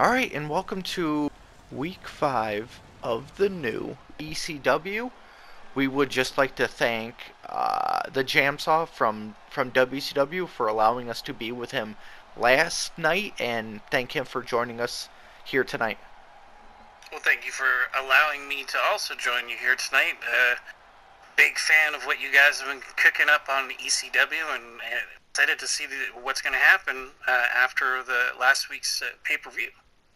Alright, and welcome to week 5 of the new ECW. We would just like to thank uh, the JamSaw from, from WCW for allowing us to be with him last night and thank him for joining us here tonight. Well, thank you for allowing me to also join you here tonight. Uh, big fan of what you guys have been cooking up on ECW and, and excited to see the, what's going to happen uh, after the last week's uh, pay per view.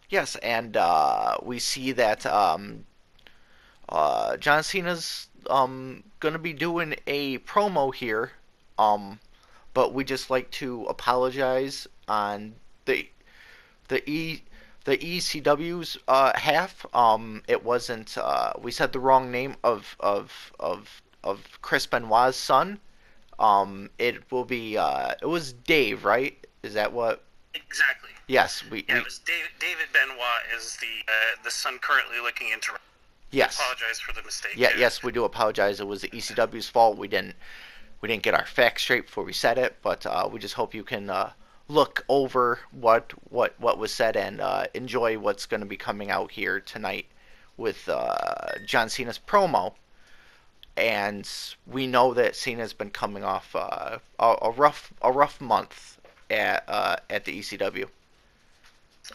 Yes, and uh, we see that um, uh, John Cena's um, going to be doing a promo here, um, but we just like to apologize on the the E the ECW's uh, half. Um, it wasn't. Uh, we said the wrong name of of of of Chris Benoit's son. Um, it will be. Uh, it was Dave, right? Is that what? Exactly. Yes, we. Yeah, we it was David, David Benoit is the uh, the son currently looking into. yes. Apologize for the mistake. Yeah, there. yes, we do apologize. It was the ECW's fault. We didn't we didn't get our facts straight before we said it, but uh, we just hope you can uh, look over what what what was said and uh, enjoy what's going to be coming out here tonight with uh, John Cena's promo. And we know that Cena's been coming off uh, a, a rough a rough month at uh, at the ECW.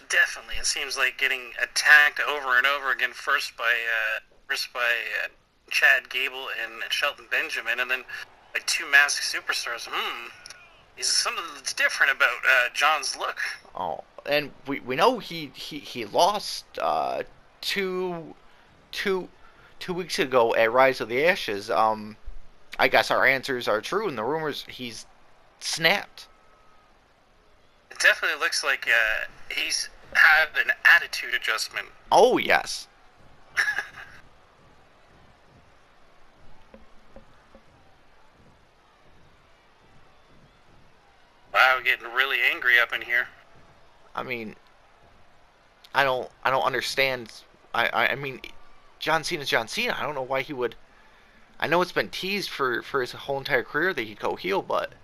Definitely, it seems like getting attacked over and over again. First by uh, first by uh, Chad Gable and Shelton Benjamin, and then by two masked superstars. Hmm, is something that's different about uh, John's look. Oh, and we, we know he he, he lost uh, two two two weeks ago at Rise of the Ashes. Um, I guess our answers are true, and the rumors he's snapped. It definitely looks like uh, he's had an attitude adjustment. Oh yes, Wow, getting really angry up in here. I mean, I don't I don't understand. I I, I mean, John Cena's John Cena. I don't know why he would. I know it's been teased for for his whole entire career that he'd go heel, but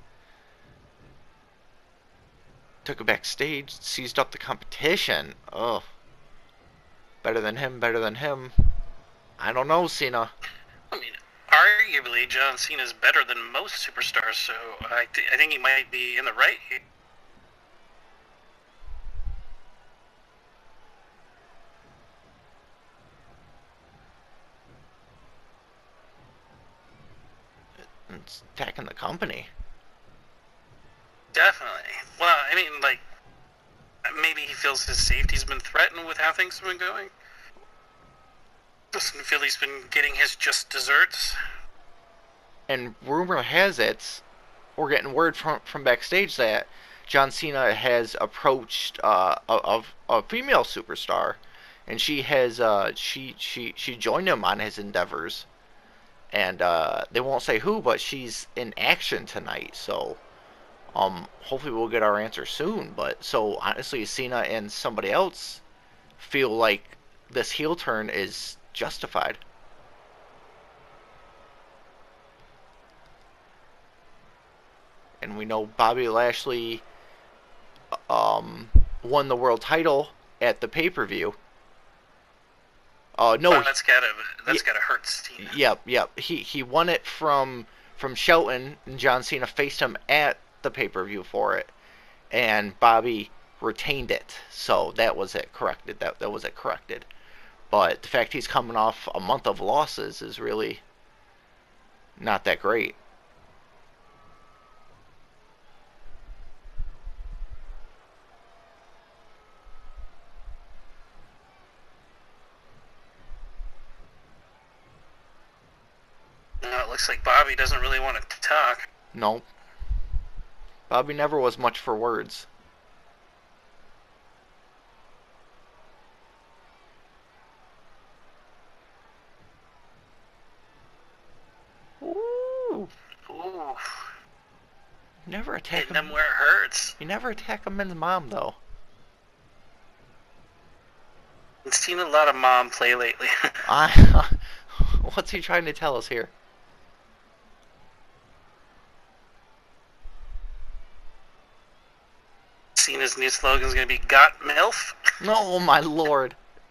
took it backstage, seized up the competition. Ugh. Better than him, better than him. I don't know, Cena. I mean, arguably, John Cena's better than most superstars, so I, th- I think he might be in the right. here. It's attacking the company. Definitely. Well, I mean, like, maybe he feels his safety's been threatened with how things have been going. Doesn't feel he's been getting his just desserts. And rumor has it, we're getting word from from backstage that John Cena has approached uh, a, a, a female superstar, and she has uh, she she she joined him on his endeavors, and uh, they won't say who, but she's in action tonight. So, um, hopefully we'll get our answer soon. But so honestly, Cena and somebody else feel like this heel turn is justified. and we know Bobby Lashley um, won the world title at the pay per view. Uh, no, Oh, that's gotta that's Ye- gotta hurt Cena. yep, yep. He he won it from from Shelton, and John Cena faced him at the pay per view for it, and Bobby retained it. So that was it corrected. That that was it corrected. But the fact he's coming off a month of losses is really not that great. No, it looks like Bobby doesn't really want to talk. No. Bobby never was much for words. Ooh. Ooh, Never attack hitting him. them where it hurts. You never attack a man's mom though. I've seen a lot of mom play lately. I. What's he trying to tell us here? Cena's new slogan is going to be "Got MILF." Oh my lord.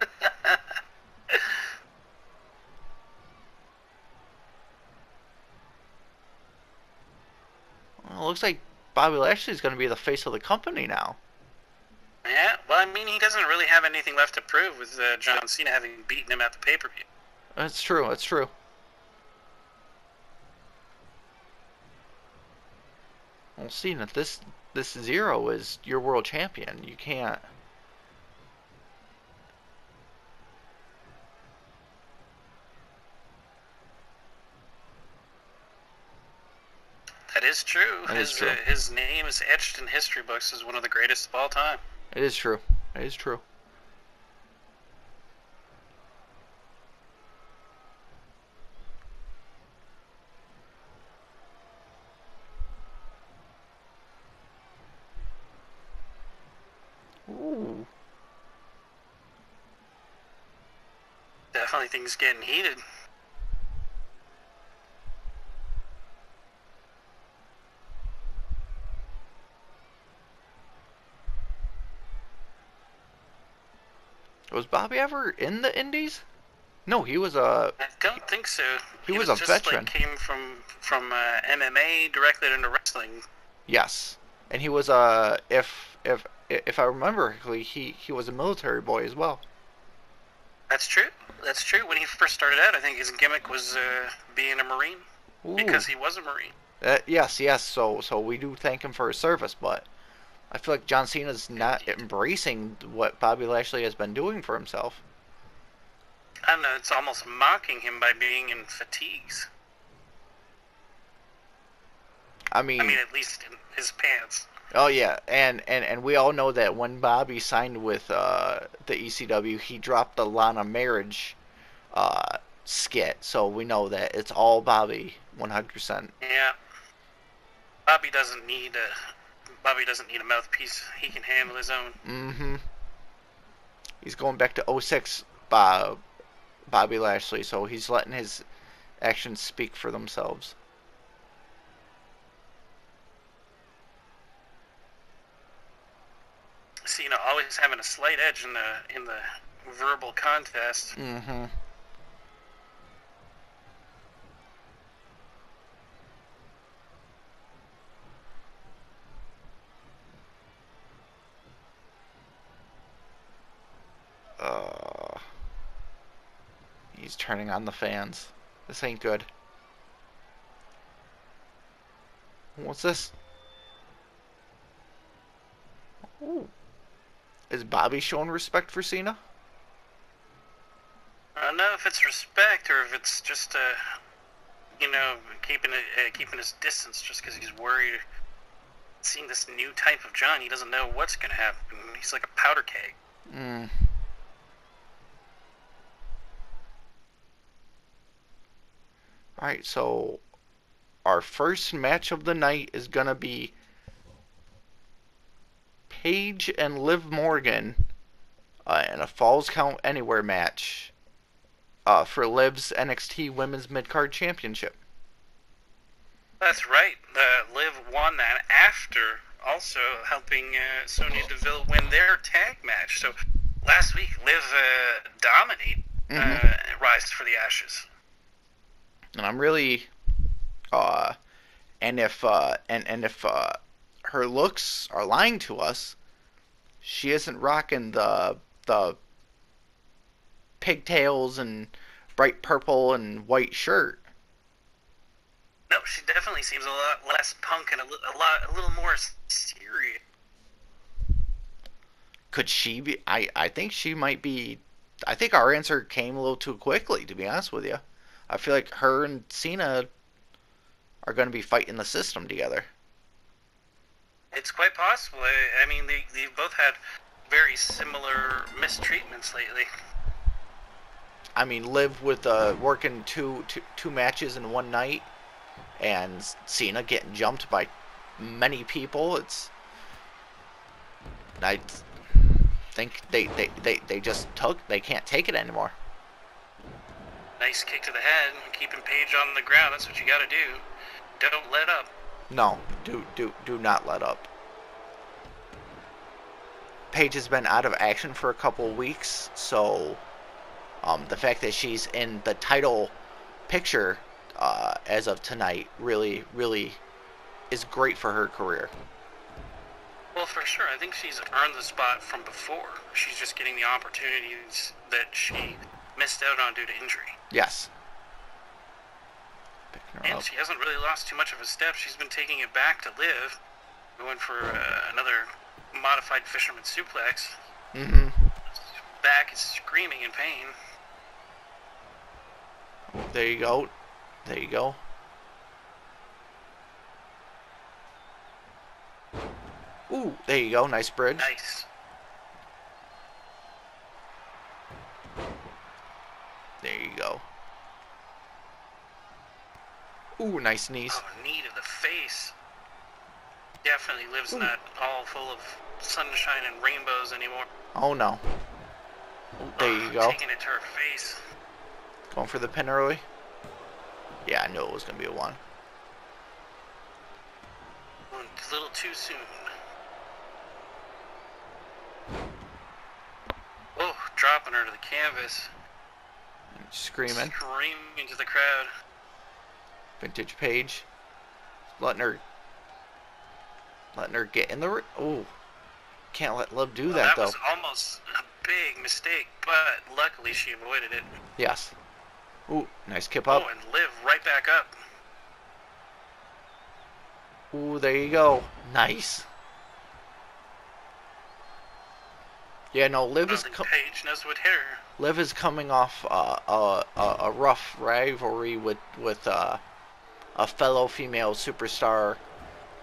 well, it looks like Bobby Lashley's going to be the face of the company now. Yeah, well, I mean, he doesn't really have anything left to prove with uh, John Cena having beaten him at the pay per view. That's true. That's true. Well, Cena, that this this zero is your world champion. You can't. That is true. That his is true. Uh, his name is etched in history books as one of the greatest of all time. It is true. It is true. Ooh. Definitely things getting heated. Was Bobby ever in the Indies? No, he was a. I don't think so. He was a just, veteran. Like, came from from uh, MMA directly into wrestling. Yes, and he was a. If if if I remember correctly, he he was a military boy as well. That's true. That's true. When he first started out, I think his gimmick was uh, being a Marine Ooh. because he was a Marine. Uh, yes, yes. So, so we do thank him for his service, but I feel like John Cena's not embracing what Bobby Lashley has been doing for himself. I don't know. It's almost mocking him by being in fatigues. I mean, I mean, at least in his pants. Oh yeah, and and and we all know that when Bobby signed with uh, the ECW, he dropped the Lana marriage uh, skit, so we know that it's all Bobby, 100%. Yeah. Bobby doesn't need a Bobby doesn't need a mouthpiece. He can handle his own. Mm-hmm. He's going back to 06 Bob, Bobby Lashley, so he's letting his actions speak for themselves. Cena always having a slight edge in the in the verbal contest. Mm-hmm. Uh, he's turning on the fans. This ain't good. What's this? Ooh. Is Bobby showing respect for Cena? I don't know if it's respect or if it's just uh, you know, keeping it, uh, keeping his distance just because he's worried. Seeing this new type of John, he doesn't know what's gonna happen. He's like a powder keg. Mm. Alright, so our first match of the night is gonna be Paige and Liv Morgan uh, in a Falls Count Anywhere match uh, for Liv's NXT Women's Mid Card Championship. That's right. Uh, Liv won that after also helping uh, Sonya Deville win their tag match. So last week, Liv uh, dominated uh, Rise for the Ashes. and I'm really uh and if uh and and if uh her looks are lying to us, she isn't rocking the the pigtails and bright purple and white shirt. No, she definitely seems a lot less punk and a, li- a lot, a little more serious. Could she be I I think she might be I think our answer came a little too quickly to be honest with you. I feel like her and Cena are going to be fighting the system together. It's quite possible. I, I mean, they they've both had very similar mistreatments lately. I mean, Liv with uh, working two, two two matches in one night, and Cena getting jumped by many people. It's I think they, they, they, they just took they can't take it anymore. Nice kick to the head, keeping Paige on the ground. That's what you got to do. Don't let up. No, do do do not let up. Paige has been out of action for a couple weeks, so um, the fact that she's in the title picture uh, as of tonight really, really is great for her career. Well, for sure. I think she's earned the spot from before. She's just getting the opportunities that she missed out on due to injury. Yes. And up. she hasn't really lost too much of a step. She's been taking it back to Liv, going for uh, another modified fisherman suplex. Mm-hmm. Back is screaming in pain. There you go. There you go. Ooh, there you go. Nice bridge. Nice. There you go. Ooh, nice knees. Oh, knee to the face. Definitely Liv's Ooh. not all full of sunshine and rainbows anymore. Oh no. There you go. Taking it to her face. Going for the pin early. Yeah, I knew it was gonna be a one. A little too soon. Oh, dropping her to the canvas. Screaming. Screaming to the crowd. Vintage Paige. Letting her. Letting her get in the. Oh. Can't let Love do Well, that, though. That was almost a big mistake, but luckily she avoided it. Yes. Ooh, nice kip up. Oh, and Liv right back up. Ooh, there you go. Nice. Yeah, no, Liv is Paige knows what hit her. Liv is coming off uh, a, a a rough rivalry with with uh, a fellow female superstar,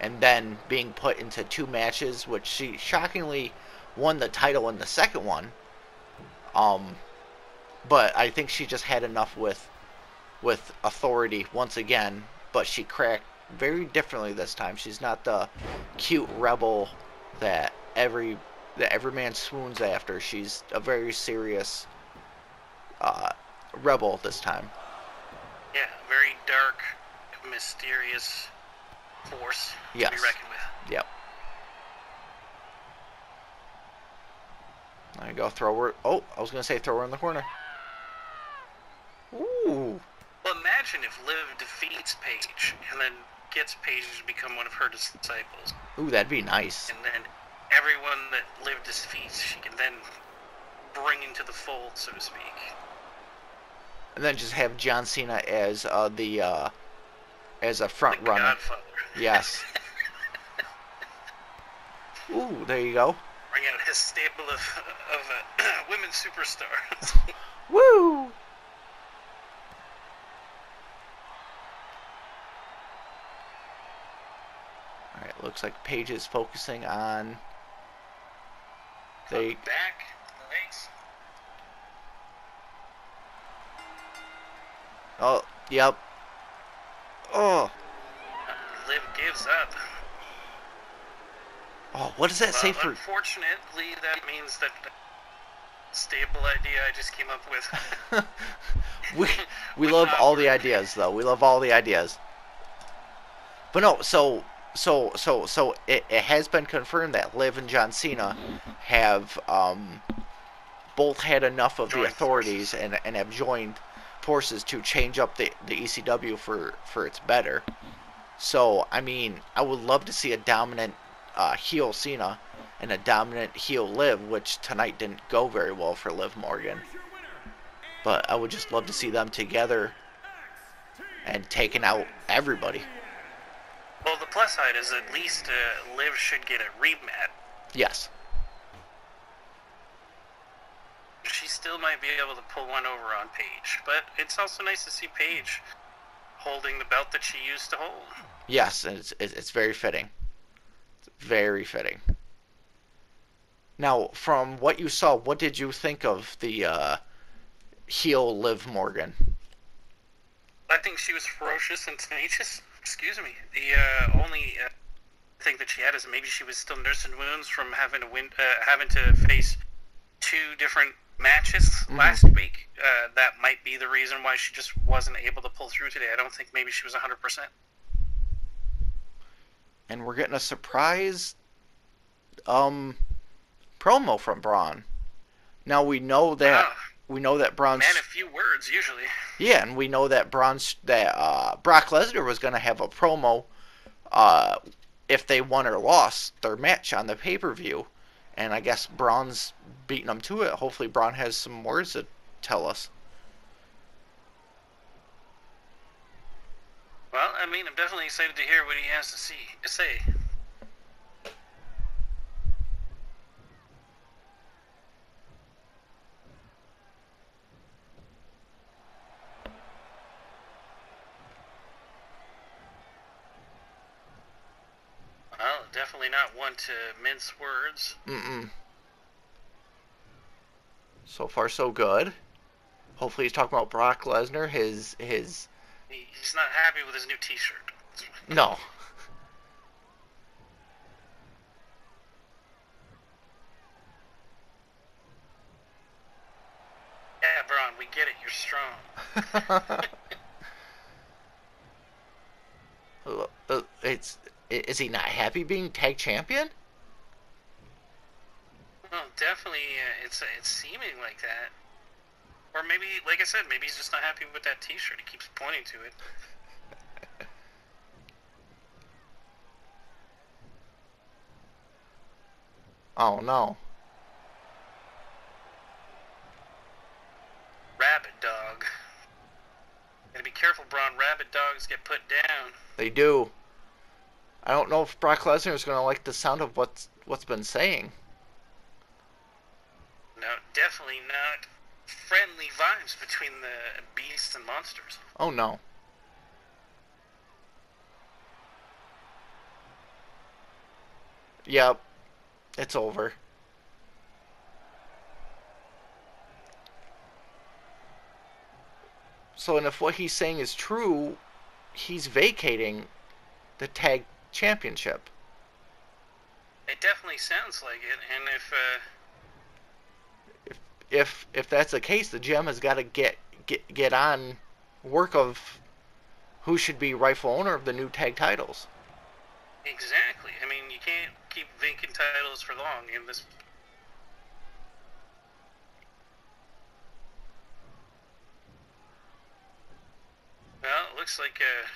and then being put into two matches, which she shockingly won the title in the second one. Um, but I think she just had enough with with authority once again. But she cracked very differently this time. She's not the cute rebel that every that every man swoons after. She's a very serious uh, rebel this time. Yeah, very dark, mysterious force to Yes. be reckoned with. Yep. There you go. Throw her. Oh, I was gonna say throw her in the corner. Ooh. Well, imagine if Liv defeats Paige and then gets Paige to become one of her disciples, Ooh, that'd be nice. and then everyone that Liv defeats, she can then bring into the fold, so to speak. And then just have John Cena as uh, the uh, as a front Like the runner. Yes. Ooh, there you go. Bring out his stable of of uh, women superstars. Woo! Alright, looks like Paige is focusing on. They. back, legs. Oh, yep. Oh, Liv gives up. oh, what does that say Well, for? Unfortunately, that means that the stable idea I just came up with. we we love all the ideas though. We love all the ideas. But no, so so so so it, it has been confirmed that Liv and John Cena have um, both had enough of the Joined authorities and, and have joined forces to change up the, the ECW for, for its better. So I mean, I would love to see a dominant uh, heel Cena and a dominant heel Liv, which tonight didn't go very well for Liv Morgan. But I would just love to see them together and taking out everybody. Well, the plus side is at least uh, Liv should get a rematch. Yes. She still might be able to pull one over on Paige, but it's also nice to see Paige holding the belt that she used to hold. Yes, it's it's it's very fitting. It's very fitting. Now, from what you saw, what did you think of the uh, heel Liv Morgan? I think she was ferocious and tenacious. Excuse me. The uh, only uh, thing that she had is maybe she was still nursing wounds from having to win, uh, having to face two different matches Mhm. last week. Uh, that might be the reason why she just wasn't able to pull through today. I don't think maybe she was 100%. And we're getting a surprise um promo from Braun. Now we know that Ah, we know that Braun's man, a few words usually. yeah, and we know that Braun's that uh, Brock Lesnar was gonna have a promo uh, if they won or lost their match on the pay per view, and I guess Braun's beating them to it. Hopefully, Braun has some words to tell us. Well, I mean, I'm definitely excited to hear what he has to see to say. Well, definitely not one to mince words. Mm-mm. So far, so good. Hopefully, he's talking about Brock Lesnar. His his he's not happy with his new T-shirt. no. Yeah, Braun, we get it. You're strong. Uh, it's is he not happy being tag champion? Well, definitely, uh, it's it's seeming like that. Or maybe, like I said, maybe he's just not happy with that T-shirt. He keeps pointing to it. Oh no. Rabbit dog. Gotta be careful, Braun. Rabbit dogs get put down. They do. I don't know if Brock Lesnar is going to like the sound of what's what's been saying. No, definitely not friendly vibes between the beasts and monsters. Oh no. Yep. It's over. So, and if what he's saying is true, he's vacating the tag championship. It definitely sounds like it. And if uh, If if that's the case, the gem has got to get get get on work of who should be rightful owner of the new tag titles. exactly, I mean, you can't keep vacant titles for long in this. Well, it looks like uh,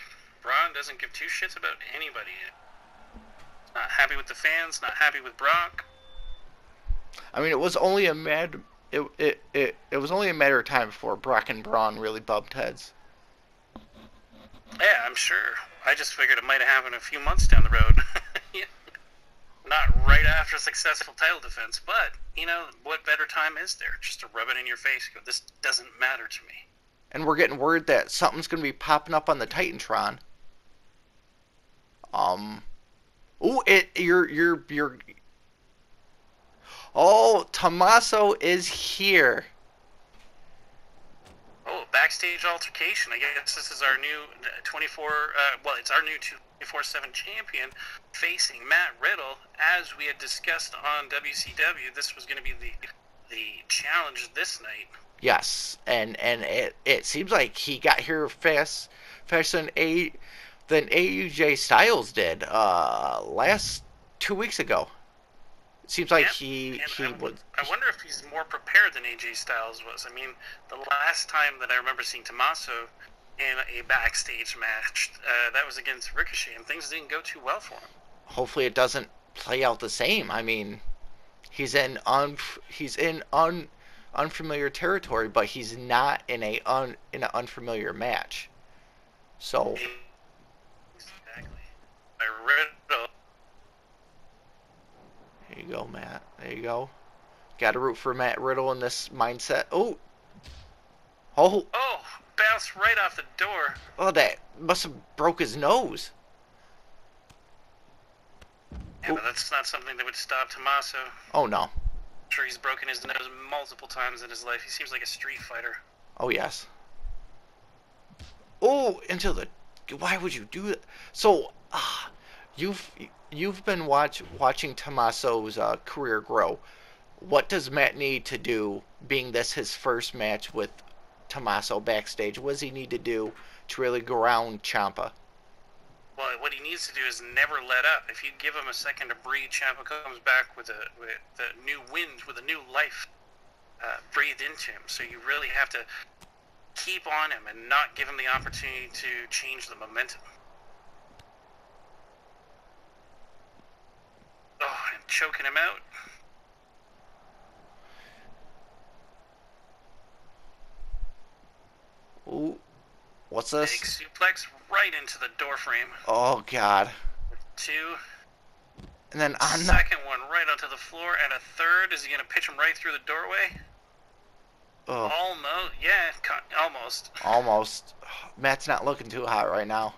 Braun doesn't give two shits about anybody. Not happy with the fans. Not happy with Brock. I mean, it was only a mad it it it, it was only a matter of time before Brock and Braun really bumped heads. Yeah, I'm sure. I just figured it might have happened a few months down the road. Yeah. Not right after a successful title defense, but, you know, what better time is there? Just to rub it in your face. Go, this doesn't matter to me. And we're getting word that something's going to be popping up on the Titantron. Um Oh, it you're you're you're Oh, Tommaso is here. Oh, backstage altercation. I guess this is our new uh, 24, uh, well, it's our new 24 7 champion facing Matt Riddle. As we had discussed on WCW, this was going to be the the challenge this night. Yes, and and it it seems like he got here fast faster than a than AJ Styles did uh last two weeks ago. Seems like he And he I, was I wonder if he's more prepared than AJ Styles was. I mean, the last time that I remember seeing Tommaso in a backstage match, uh, that was against Ricochet, and things didn't go too well for him. hopefully it doesn't play out the same. I mean, he's in un he's in un unfamiliar territory, but he's not in a un in an unfamiliar match. So Exactly. I Riddle. You go, Matt. There you go. Got to root for Matt Riddle in this mindset. Oh, oh, Oh, bounced right off the door. oh! That must have broke his nose. Yeah, but that's not something that would stop Tommaso. Oh no. I'm sure he's broken his nose multiple times in his life. He seems like a street fighter. Oh yes. Oh, into the. Why would you do that? So, ah, you've you've been watch watching Tommaso's uh, career grow. What does Matt need to do, being this his first match with Tommaso backstage? What does he need to do to really ground Ciampa? well, what he needs to do is never let up. If you give him a second to breathe, Ciampa comes back with a with the new wind, with a new life uh, breathed into him. So you really have to keep on him and not give him the opportunity to change the momentum. Oh, I'm choking him out. Ooh, what's Big this? suplex right into the door frame. Oh God! Two. And then on the Second one right onto the floor, and a third. Is he gonna pitch him right through the doorway? oh, Almost. Yeah, almost. almost. Matt's not looking too hot right now.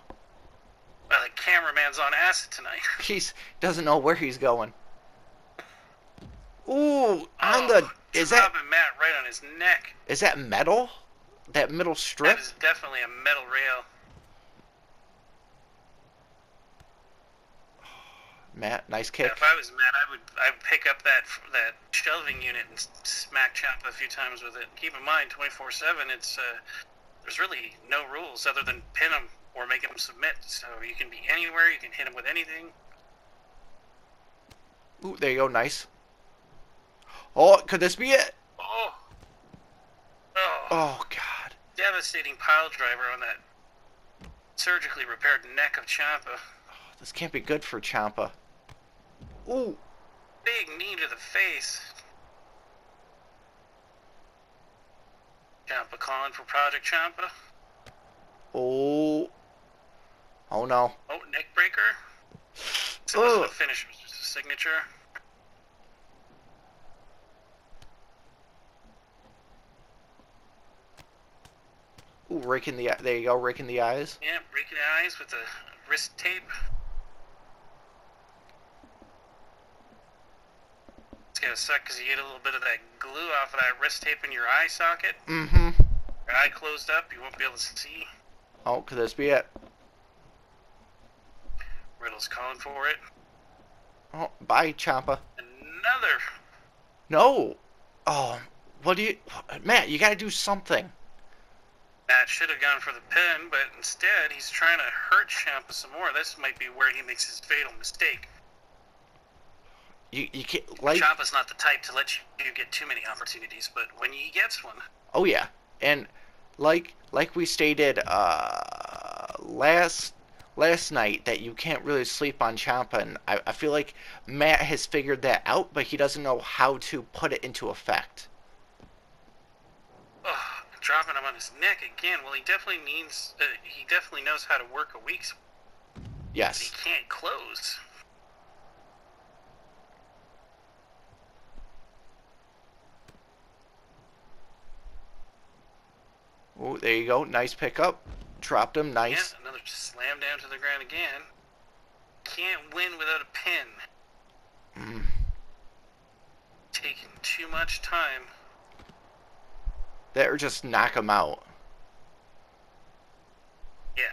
Well, the cameraman's on acid tonight. He's doesn't know where he's going. Ooh, on Oh, the is that Matt right on his neck. is that metal? That middle strip? That is definitely a metal rail. Matt, nice Yeah, kick. if I was Matt, I would I would pick up that that shelving unit and smack Ciampa a few times with it. Keep in mind, 24/7, it's uh, there's really no rules other than pin him or make him submit. So you can be anywhere, you can hit him with anything. Ooh, there you go, nice. Oh, could this be it? Oh, oh, Oh God. devastating pile driver on that surgically repaired neck of Ciampa. Oh, this can't be good for Ciampa. Ooh, Big knee to the face. Ciampa calling for Project Ciampa. oh, oh no. Oh, neck breaker. So it wasn't finish, was just a signature. Ooh, raking the there you go, raking the eyes. Yeah, raking the eyes with the wrist tape. It's gonna suck because you get a little bit of that glue off of that wrist tape in your eye socket. Mm-hmm. Your eye closed up, you won't be able to see. Oh, could this be it? Riddle's calling for it. Oh, bye, Ciampa. Another. No. Oh, what do you, Matt? You gotta do something. Matt should have gone for the pin, but instead he's trying to hurt Ciampa some more. This might be where he makes his fatal mistake. You you can't like. Ciampa's not the type to let you get too many opportunities, but when he gets one, Oh yeah, and like like we stated uh, last last night that you can't really sleep on Ciampa, and I, I feel like Matt has figured that out, but he doesn't know how to put it into effect. ugh, dropping him on his neck again. Well, he definitely needs. Uh, he definitely knows how to work a spot, but He can't close. Oh, there you go. Nice pickup. Dropped him. Nice. Yeah, another slam down to the ground again. Can't win without a pin. Mm. Taking too much time. That or just knock him out. Yeah.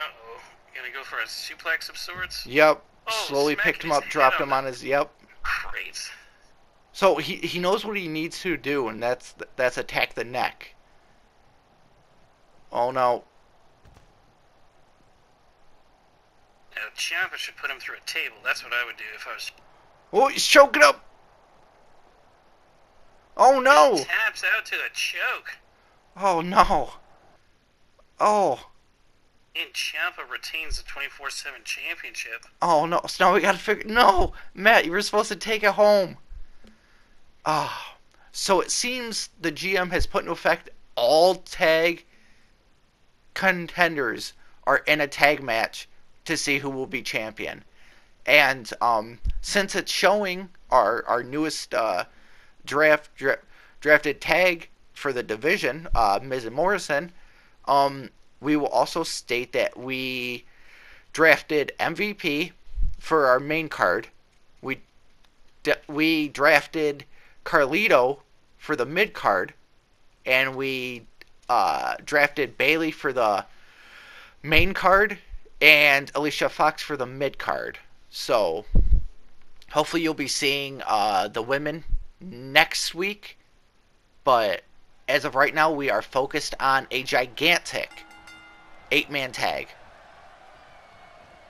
Uh oh. Gonna go for a suplex of sorts? Yep. Oh, Slowly picked him up, dropped him on his. Yep. Great. So he he knows what he needs to do, and that's that's attack the neck. Oh no. Now, Ciampa should put him through a table. That's what I would do if I was. Oh, he's choking up. Oh no. Taps out to a choke. Oh no. Oh. And Ciampa retains the 24 7 championship. Oh no. So now we gotta figure. No, Matt, you were supposed to take it home. Ah. So it seems the GM has put into effect all tag contenders are in a tag match to see who will be champion. And um, since it's showing our our newest uh, draft dra- drafted tag for the division, uh, Miz and Morrison, um, we will also state that we drafted MVP for our main card. We we drafted Carlito for the mid card, and we uh, drafted Bayley for the main card and Alicia Fox for the mid card. So hopefully you'll be seeing uh, the women next week. But as of right now, we are focused on a gigantic eight man tag.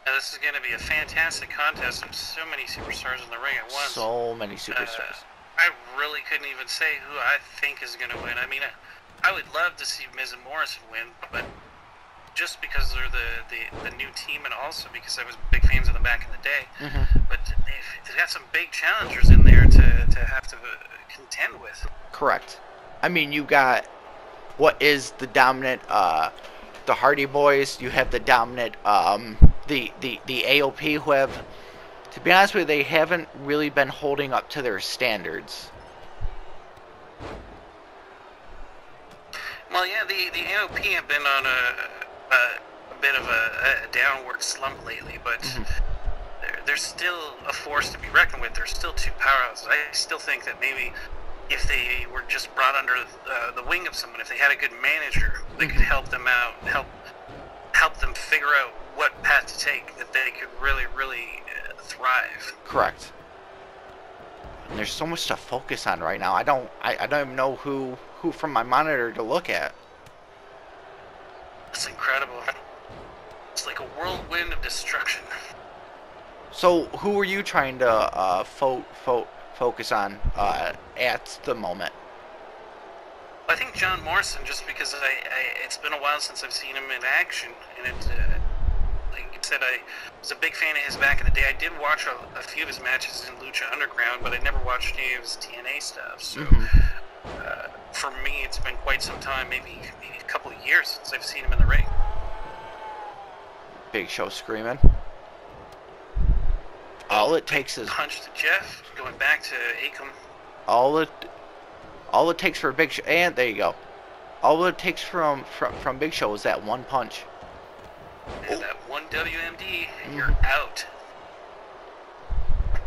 Now, this is going to be a fantastic contest with so many superstars in the ring at once. So many superstars. Uh, I really couldn't even say who I think is going to win. I mean, I, I would love to see Miz and Morrison win, but just because they're the, the, the new team and also because I was big fans of them back in the day. hmm But they've, they've got some big challengers in there to, to have to uh, contend with. Correct. I mean, you got what is the dominant, uh, the Hardy Boys. You have the dominant, um, the the the AOP who have, to be honest with you, they haven't really been holding up to their standards. Well, yeah, the, the AOP have been on a, a, a bit of a, a downward slump lately, but Mhm. they're, they're still a force to be reckoned with. They're still two powerhouses. I still think that maybe if they were just brought under uh, the wing of someone, if they had a good manager, they could Mhm. help them out, help help them figure out what path to take, that they could really, really uh, thrive. Correct. And there's so much to focus on right now. I don't, I, I don't even know who who from my monitor to look at. It's incredible. It's like a whirlwind of destruction. So, who were you trying to uh, fo- fo- focus on uh, at the moment? I think John Morrison, just because I, I, it's been a while since I've seen him in action, and it, uh, like you said, I was a big fan of his back in the day. I did watch a, a few of his matches in Lucha Underground, but I never watched any of his TNA stuff. So Mhm. uh, for me, it's been quite some time, maybe maybe a couple of years since I've seen him in the ring. Big Show screaming. All it takes is Punch to Jeff, going back to Akam. all it all it takes for Big Show, and there you go. All it takes from from, from Big Show is that one punch. And that one WMD, and Mhm. you're out.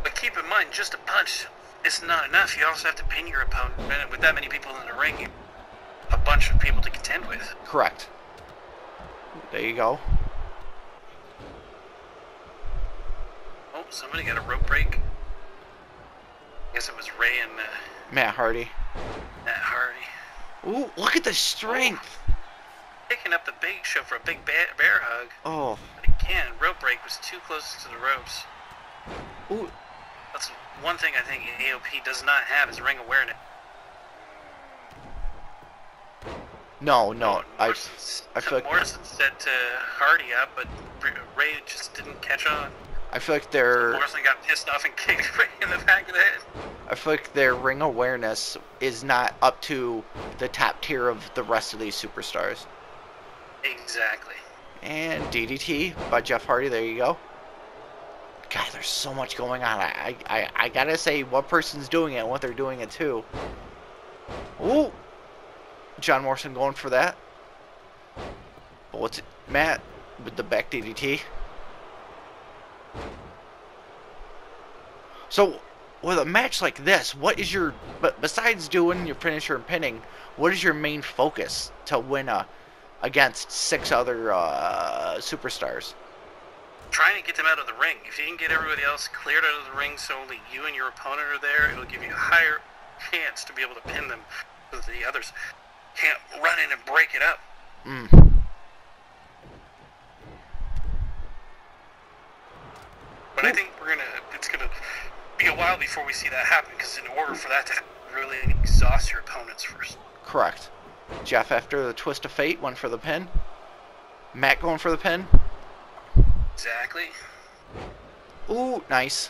But keep in mind, just a punch is not enough. You also have to pin your opponent. And with that many people in the ring, you a bunch of people to contend with. Correct. There you go. Oh, somebody got a rope break. I guess it was Ray and uh, Matt Hardy. Matt Hardy. Ooh, look at the strength. Picking up the big show for a big bear, bear hug. Oh, But again, rope break was too close to the ropes. ooh, That's one thing I think AOP does not have is ring awareness. no, no. I Morrison, I feel like- Morrison said to Hardy up, but Ray just didn't catch on. I feel like their Morrison got pissed off and kicked Ray in the back of the head. I feel like their ring awareness is not up to the top tier of the rest of these superstars. Exactly. And DDT by Jeff Hardy. There you go. God, there's so much going on. I, I, I gotta say, what person's doing it and what they're doing it to. Ooh, John Morrison going for that. But what's it, Matt with the back DDT? So, with a match like this, what is your but besides doing your finisher and pinning, what is your main focus to win a against six other uh, superstars? Trying to get them out of the ring. If you can get everybody else cleared out of the ring so only you and your opponent are there, it'll give you a higher chance to be able to pin them so that the others can't run in and break it up. Mm. But I think we're gonna. It's gonna be a while before we see that happen because in order for that to happen, really exhaust your opponents first. Correct. Jeff after the twist of fate went for the pin. Matt going for the pin. Exactly. Ooh, nice.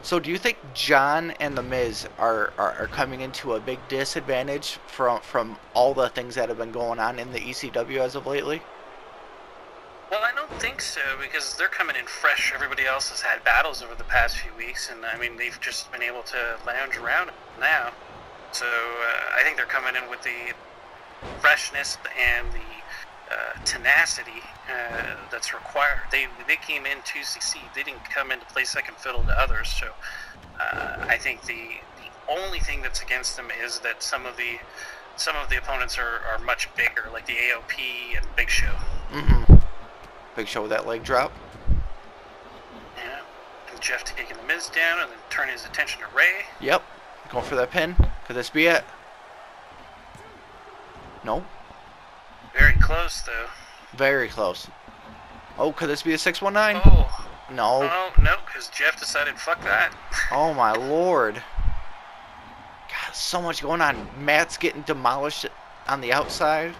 So do you think John and the Miz are, are, are coming into a big disadvantage from from all the things that have been going on in the ECW as of lately? Well, I don't think so because they're coming in fresh. Everybody else has had battles over the past few weeks, and I mean they've just been able to lounge around now. So uh, I think they're coming in with the freshness and the uh, tenacity uh, that's required. They they came in to succeed. They didn't come in to play second fiddle to others. So uh, I think the the only thing that's against them is that some of the some of the opponents are, are much bigger, like the AOP and Big Show. Mm-hmm. Big Show with that leg drop. Yeah. And Jeff taking the Miz down and then turning his attention to Ray. Yep. Going for that pin. Could this be it? Nope. Very close though. Very close. Oh, could this be a 619? Oh, No. oh no, because Jeff decided fuck that. Oh my lord. God, so much going on. Matt's getting demolished on the outside.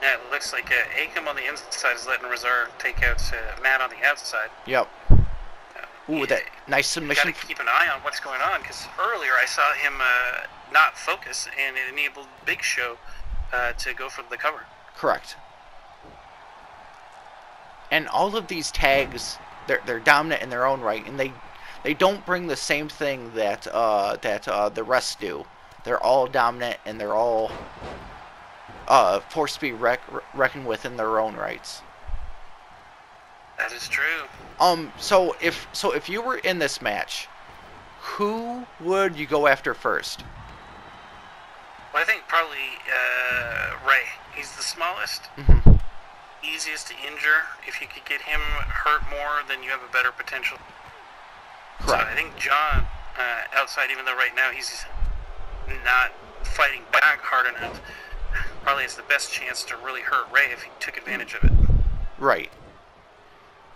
Yeah, it looks like uh, Akam on the inside is letting Rezar take out uh, Matt on the outside. Yep. Ooh, that nice submission. Got to keep an eye on what's going on because earlier I saw him uh, not focus and it enabled Big Show uh, to go for the cover. Correct. And all of these tags, they're they're dominant in their own right, and they they don't bring the same thing that uh, that uh, the rest do. They're all dominant and they're all uh, forced to be rec- reckoned with in their own rights. That is true. Um. So if so, if you were in this match, who would you go after first? Well, I think probably uh, Ray. He's the smallest, hmm easiest to injure. If you could get him hurt more, then you have a better potential. So I think John, uh, outside, even though right now he's not fighting back hard enough, probably has the best chance to really hurt Ray if he took advantage of it. Right.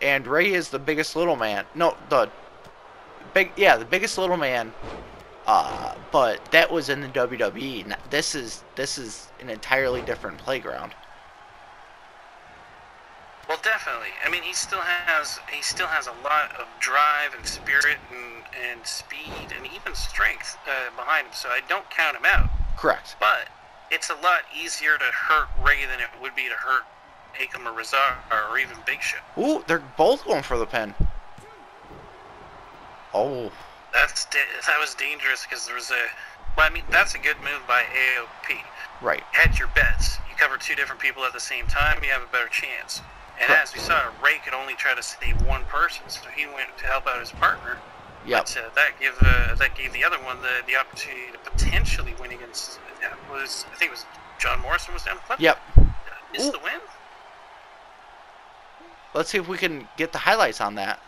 And Ray is the biggest little man. No, the big yeah, the biggest little man. Uh, but that was in the WWE. N- This is this is an entirely different playground. Well, definitely. I mean, he still has he still has a lot of drive and spirit and, and speed and even strength uh, behind him. So I don't count him out. Correct. But it's a lot easier to hurt Ray than it would be to hurt Akam or Rezar or even Big Show. Ooh, they're both going for the pin. Oh, That's that was dangerous because there was a. Well, I mean, that's a good move by AOP. right. Hedge your bets. You cover two different people at the same time, you have a better chance. And Correct. as we saw, Ray could only try to save one person, so he went to help out his partner. Yep. But uh, that gave uh, that gave the other one the, the opportunity to potentially win against. Uh, was I think it was John Morrison was down the front. Yep. Missed Ooh. the win. Let's see if we can get the highlights on that.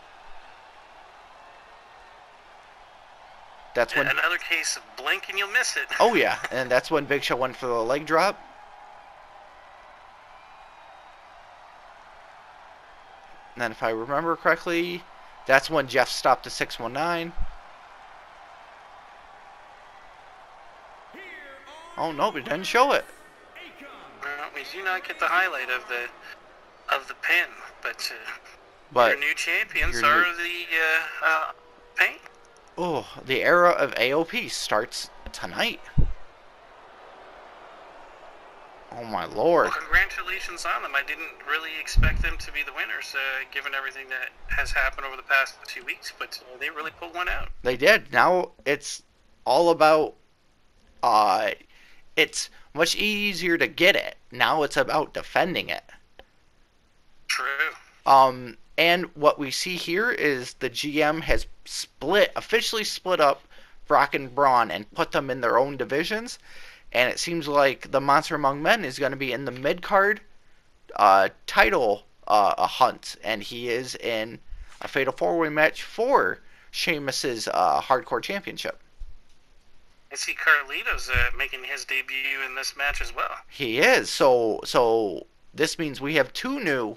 That's when. Another case of blink and you'll miss it. Oh yeah, and that's when Big Show went for the leg drop. And then if I remember correctly, that's when Jeff stopped the 619. Oh no, but it didn't show it. Well, we do not get the highlight of the of the pin, but, uh, But your new champions your are new- the uh, uh, pain. oh, the era of AOP starts tonight. Oh my lord. Well, congratulations on them. I didn't really expect them to be the winners, uh, given everything that has happened over the past two weeks, but uh, they really pulled one out. They did. Now it's all about uh it's much easier to get it. Now it's about defending it. True. Um and what we see here is the GM has split officially split up Brock and Braun and put them in their own divisions. And it seems like the Monster Among Men is going to be in the mid card uh, title uh, a hunt, and he is in a fatal four way match for Sheamus's uh, hardcore championship. I see Carlito's uh, making his debut in this match as well. He is. So so this means we have two new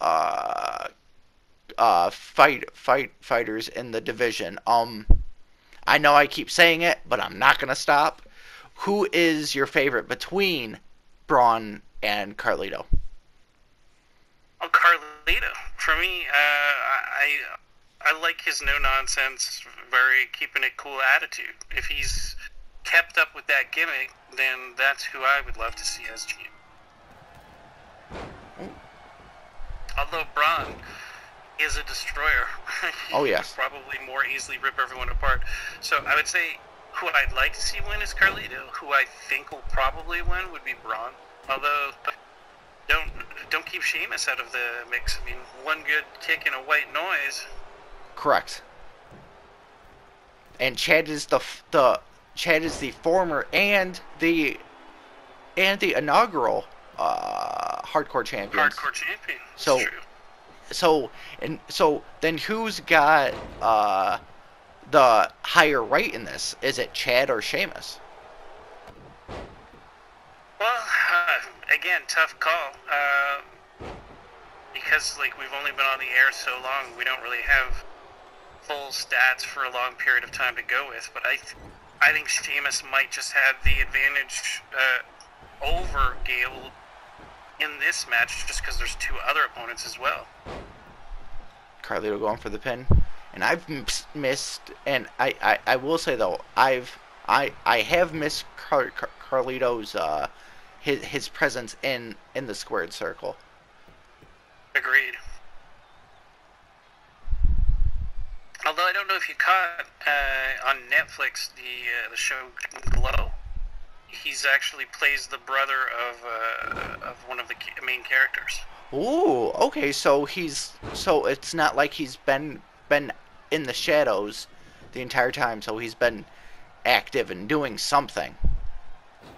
uh uh fight fight fighters in the division. Um I know I keep saying it, but I'm not to stop. Who is your favorite between Braun and Carlito? Oh, Carlito. For me, uh, I I like his no nonsense, very keeping it cool attitude. If he's kept up with that gimmick, then that's who I would love to see as GM. Although Braun is a destroyer, Oh, yes. probably more easily rip everyone apart. So I would say who I'd like to see win is Carlito. Who I think will probably win would be Braun. Although don't don't keep Sheamus out of the mix. I mean, one good kick and a white noise. Correct. And Chad is the the Chad is the former and the and the inaugural uh, hardcore champion. Hardcore champion. That's So- true. So and so then who's got uh, the higher right in this? Is it Chad or Sheamus? Well, uh, again, tough call. Uh, because like we've only been on the air so long, we don't really have full stats for a long period of time to go with. But I, th- I think Sheamus might just have the advantage uh, over Gable in this match, just because there's two other opponents as well. Carlito going for the pin, and I've missed, and I, I, I will say though, I've I I have missed Car- Car- Carlito's uh his his presence in in the squared circle. Agreed. Although I don't know if you caught uh, on Netflix the uh, the show Glow, he's actually plays the brother of uh, of one of the main characters. Ooh, okay, so he's so it's not like he's been been in the shadows the entire time, so he's been active and doing something.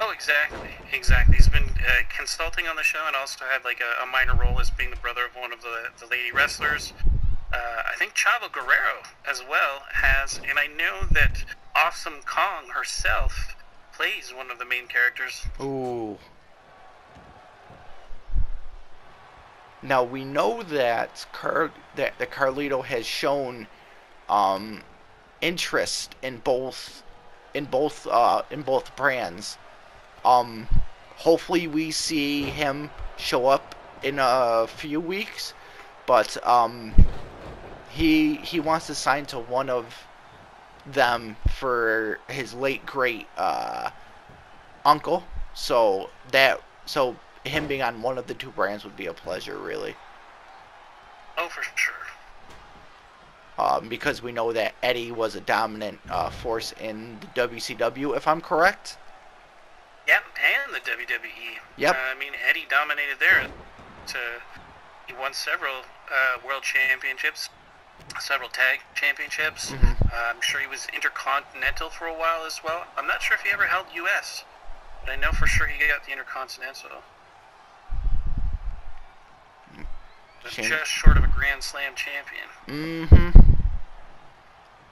Oh, exactly, exactly. He's been uh, consulting on the show and also had like a, a minor role as being the brother of one of the the lady wrestlers. Uh, I think Chavo Guerrero as well has, and I know that Awesome Kong herself plays one of the main characters. Ooh. Now we know that Car- that the Carlito has shown um, interest in both in both uh, in both brands. Um, hopefully we see him show up in a few weeks, but um, he he wants to sign to one of them for his late great uh, uncle. So that so him being on one of the two brands would be a pleasure, really. Oh, for sure. Um, because we know that Eddie was a dominant uh, force in the WCW, if I'm correct. Yep, and the WWE. Yep. Uh, I mean, Eddie dominated there. To, he won several uh, world championships, several tag championships. Mhm. Uh, I'm sure he was intercontinental for a while as well. I'm not sure if he ever held US, but I know for sure he got the intercontinental. Just just short of a Grand Slam champion. Mm-hmm.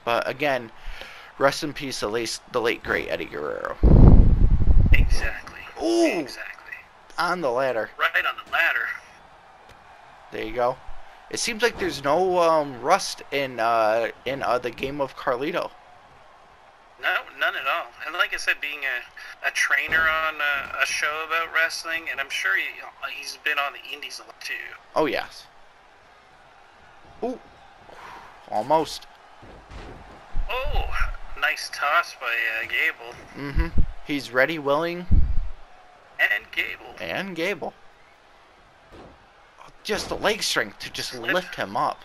But again, rest in peace, the late, the late great Eddie Guerrero. Exactly. Ooh. Exactly. On the ladder. Right on the ladder. There you go. It seems like there's no um, rust in uh, in uh, the game of Carlito. No, none at all. And like I said, being a, a trainer on a, a show about wrestling, and I'm sure he, he's been on the indies a lot too. Oh yes. Ooh, almost. Oh, nice toss by uh, Gable. Mm-hmm. He's ready, willing, And Gable. and Gable. Just the leg strength to just Slip. lift him up.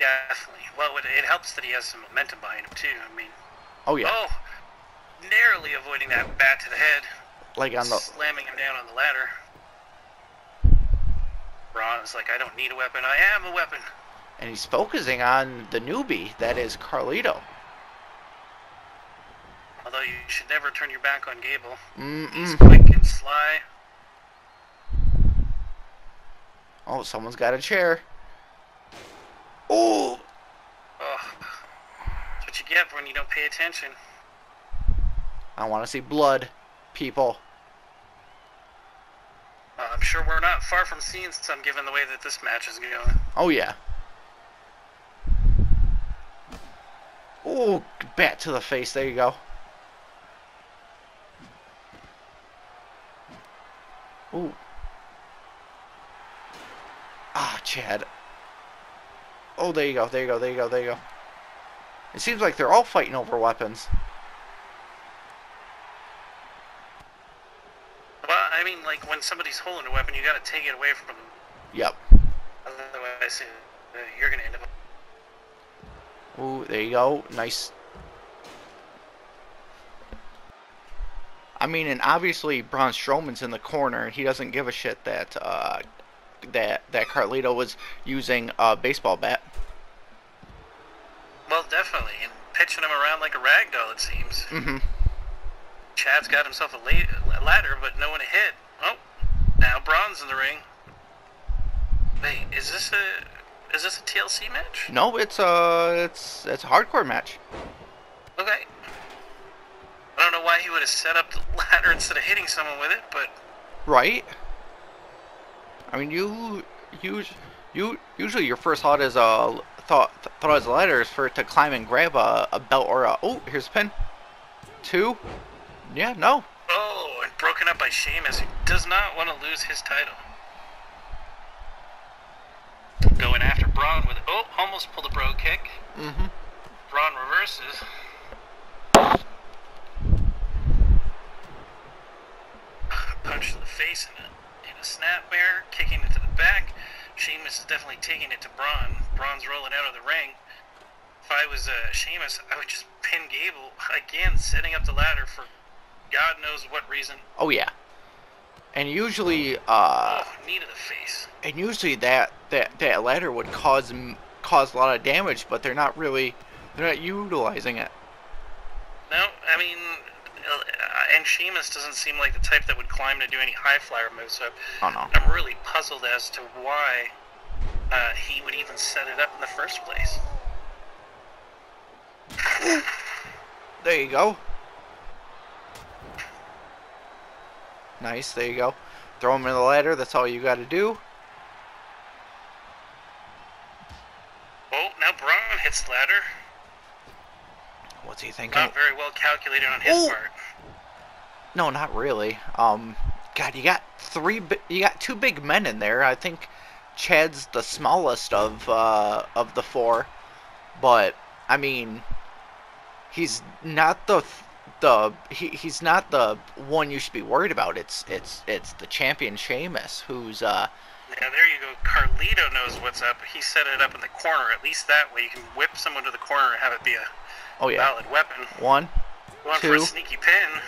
Definitely. Well, it, it helps that he has some momentum behind him too. I mean, Oh yeah, oh, narrowly avoiding that bat to the head, like on the. slamming him down on the ladder. Braun is like, I don't need a weapon. I am a weapon. And he's focusing on the newbie that is Carlito. Although you should never turn your back on Gable. He's Mm-mm. quick and sly. Oh, someone's got a chair. Oh, that's what you get when you don't pay attention. I want to see blood, people. Uh, I'm sure we're not far from seeing some given the way that this match is going. Oh yeah. Oh, bat to the face. There you go. Ooh. Ah, Chad. Oh, there you go. There you go. There you go. There you go. It seems like they're all fighting over weapons. Well, I mean, like when somebody's holding a weapon, you got to take it away from them. Yep. Otherwise, uh, you're gonna end up. Ooh, there you go. Nice. I mean, and obviously Braun Strowman's in the corner, and he doesn't give a shit that uh, that that Carlito was using a baseball bat. Well, definitely, and pitching him around like a rag doll. It seems. Mm-hmm. Chad's got himself a, la- a ladder, but no one to hit. Oh, now Braun's in the ring. Wait, is this a is this a TLC match? No, it's a it's it's a hardcore match. Okay. I don't know why why he would have set up the ladder instead of hitting someone with it, but Right? I mean, you, you, you. Usually, your first thought is a thought thought a ladder is for it to climb and grab a, a belt or a. Oh, here's a pin. Two. Yeah, no. oh, and broken up by Sheamus, who does not want to lose his title. Going after Braun with oh, almost pulled a Brogue Kick. Mm-hmm. Braun reverses. Punch to the face and a, a snapmare, kicking it to the back. Sheamus is definitely taking it to Braun. Braun's rolling out of the ring. If I was uh, Sheamus, I would just pin Gable again, setting up the ladder for God knows what reason. Oh yeah. And usually, uh, oh, knee to the face. and usually that that that ladder would cause cause a lot of damage, but they're not really they're not utilizing it. No, I mean, and Sheamus doesn't seem like the type that would climb to do any high flyer moves. So Oh no. I'm really puzzled as to why uh, he would even set it up in the first place. There you go. Nice, there you go. Throw him in the ladder, that's all you gotta do. Oh, now Braun hits the ladder. What's he thinking? Not very well calculated on his Oh. part. No, not really. Um, God, you got three, you got two big men in there. I think Chad's the smallest of, uh, of the four. But, I mean, he's not the, the, he, he's not the one you should be worried about. It's, it's, it's the champion Sheamus, who's, uh, Yeah, there you go. Carlito knows what's up. He set it up in the corner. At least that way you can whip someone to the corner and have it be a oh yeah, valid weapon. one, Going for a Two. sneaky pin.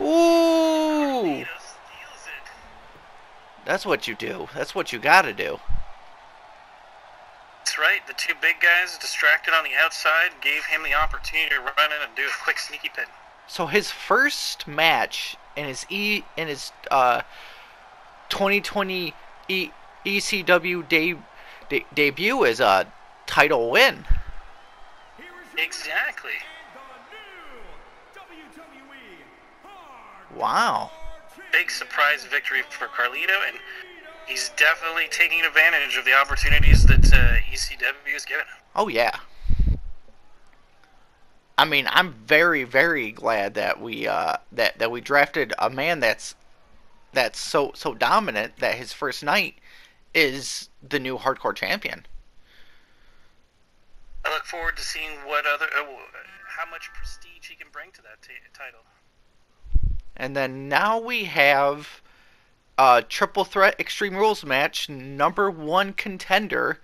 ooh, Carlito steals it. that's what you do. That's what you gotta do. That's right. The two big guys distracted on the outside gave him the opportunity to run in and do a quick sneaky pin. So his first match in his e in his uh 2020 e, ECW de, de, debut is a title win. Exactly. Wow. Big surprise victory for Carlito, and he's definitely taking advantage of the opportunities that uh, ECW is given. him. Oh yeah. I mean, I'm very very glad that we uh that that we drafted a man that's that's so so dominant that his first night is the new hardcore champion. I look forward to seeing what other, uh, how much prestige he can bring to that t- title. And then now we have a triple threat Extreme Rules match, number one contender,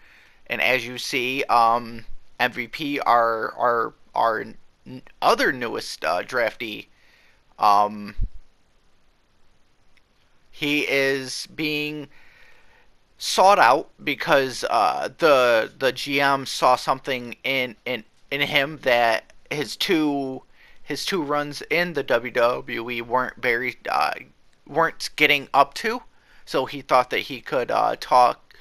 and as you see, um, MVP our our our other newest uh, draftee. Um, he is being sought out because uh, the the GM saw something in in in him that his two his two runs in the WWE weren't very uh, weren't getting up to, so he thought that he could uh, talk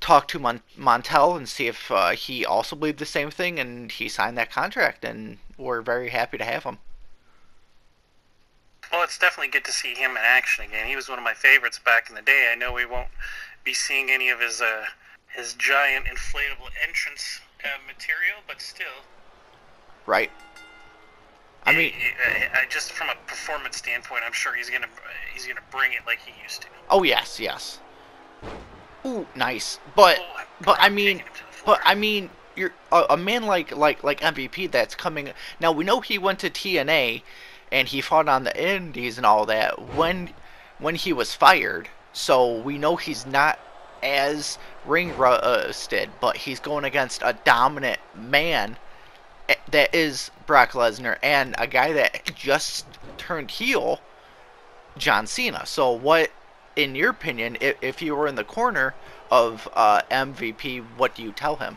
talk to Mon- Montel and see if uh, he also believed the same thing, and he signed that contract, and we're very happy to have him. Well, it's definitely good to see him in action again. He was one of my favorites back in the day. I know we won't be seeing any of his uh, his giant inflatable entrance uh, material, but still, Right. I mean, I, I, I just from a performance standpoint, I'm sure he's gonna he's gonna bring it like he used to. oh yes, yes. Ooh, nice. But Oh, but I mean, him to the floor. But I mean, you're a, a man like like like MVP that's coming. Now we know he went to TNA, and he fought on the Indies and all that when when he was fired. So we know he's not as ring rusted, but he's going against a dominant man that is Brock Lesnar and a guy that just turned heel, John Cena. So what, in your opinion, if, if you were in the corner of uh, MVP, what do you tell him?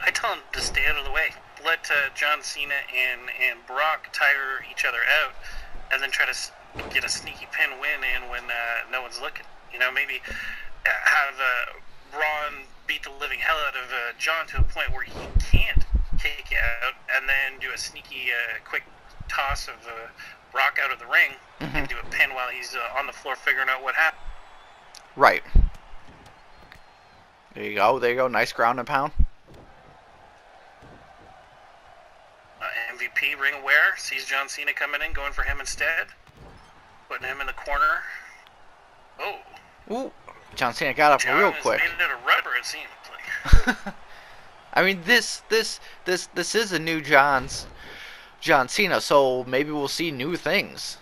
I tell him to stay out of the way. Let uh, John Cena and, and Brock tire each other out, and then try to get a sneaky pin win in when uh, no one's looking. You know, maybe uh, have uh, Braun beat the living hell out of uh, John to a point where he can't kick out, and then do a sneaky, uh, quick toss of uh, Brock out of the ring Mhm. and do a pin while he's uh, on the floor figuring out what happened. Right. There you go. There you go. Nice ground and pound. Uh, MVP ring aware sees John Cena coming in, going for him instead, putting him in the corner. Oh, Ooh. John Cena got up John real quick. made out of rubber. It seems like. I mean, this this this this is a new John's John Cena, so maybe we'll see new things.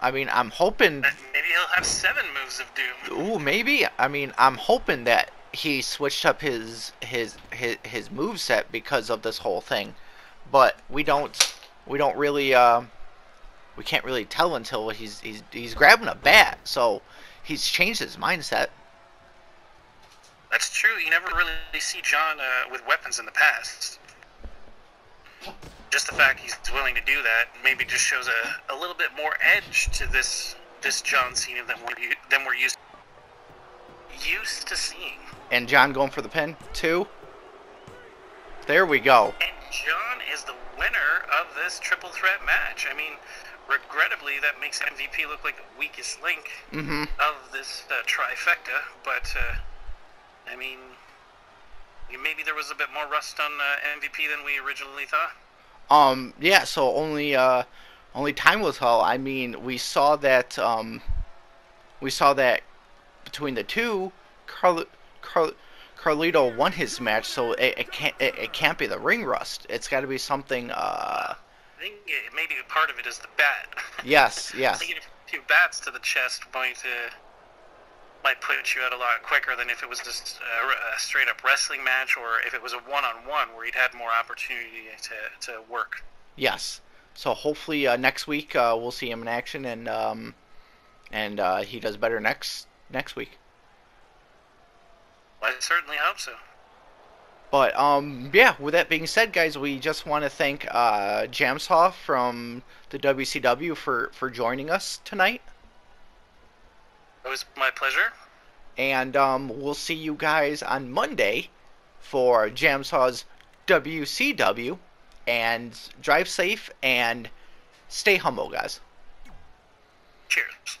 I mean, I'm hoping. Maybe he'll have seven moves of doom. Ooh, maybe. I mean, I'm hoping that he switched up his his his his move set because of this whole thing, but we don't we don't really uh, we can't really tell until he's he's he's grabbing a bat, so he's changed his mindset. That's true. You never really see John uh, with weapons in the past. Just the fact he's willing to do that maybe just shows a, a little bit more edge to this this John Cena than we're than we're used used to seeing. And John going for the pin too. There we go. And John is the winner of this triple threat match. I mean, regrettably, that makes MVP look like the weakest link Mm-hmm. of this uh, trifecta. But uh, I mean, maybe there was a bit more rust on uh, MVP than we originally thought. Um, yeah, so only uh only time will tell. I mean, we saw that um we saw that between the two, Carl, Carl, Carlito won his match, so it, it can't it, it can't be the ring rust. It's got to be something. Uh, I think it, maybe part of it is the bat. yes, yes, Taking a few bats to the chest might uh, might put you out a lot quicker than if it was just a, a straight up wrestling match or if it was a one on one where he'd had more opportunity to, to work. yes. So hopefully uh, next week uh, we'll see him in action, and um and uh, he does better next next week. I certainly hope so. But um, yeah. With that being said, guys, we just want to thank uh, JamSaw from the WCW for for joining us tonight, It was my pleasure. and um, we'll see you guys on Monday for JamSaw's WCW. And drive safe and stay humble, guys. Cheers.